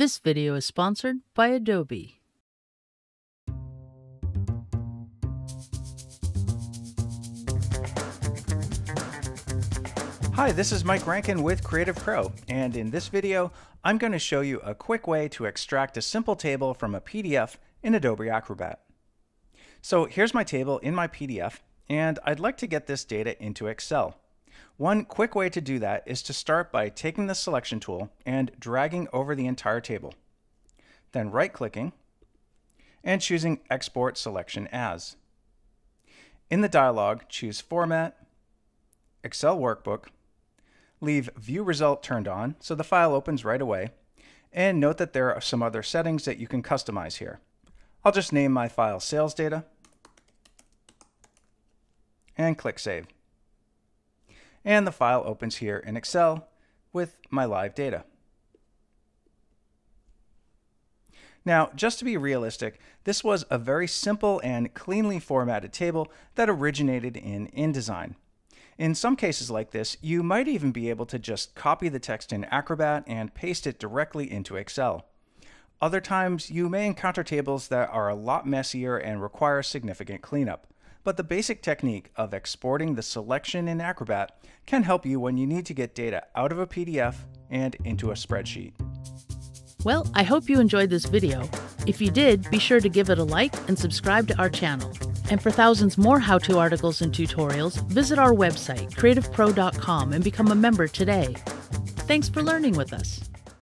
This video is sponsored by Adobe. Hi, this is Mike Rankin with Creative Pro, and in this video, I'm going to show you a quick way to extract a simple table from a PDF in Adobe Acrobat. So here's my table in my PDF, and I'd like to get this data into Excel. One quick way to do that is to start by taking the selection tool and dragging over the entire table. Then right-clicking and choosing Export Selection As. In the dialog, choose Format, Excel Workbook, leave View Result turned on so the file opens right away, and note that there are some other settings that you can customize here. I'll just name my file Sales Data and click Save and the file opens here in Excel with my live data. Now, just to be realistic, this was a very simple and cleanly formatted table that originated in InDesign. In some cases like this, you might even be able to just copy the text in Acrobat and paste it directly into Excel. Other times, you may encounter tables that are a lot messier and require significant cleanup but the basic technique of exporting the selection in Acrobat can help you when you need to get data out of a PDF and into a spreadsheet. Well, I hope you enjoyed this video. If you did, be sure to give it a like and subscribe to our channel. And for thousands more how-to articles and tutorials, visit our website, creativepro.com and become a member today. Thanks for learning with us.